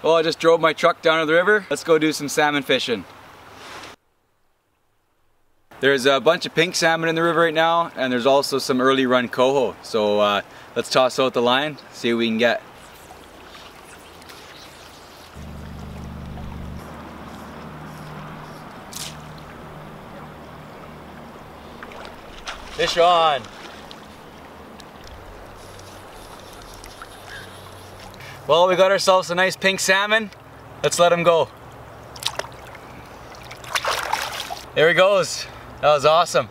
Well, I just drove my truck down to the river. Let's go do some salmon fishing. There's a bunch of pink salmon in the river right now, and there's also some early run coho. So uh, let's toss out the line, see what we can get. Fish on! Well, we got ourselves a nice pink salmon. Let's let him go. There he goes. That was awesome.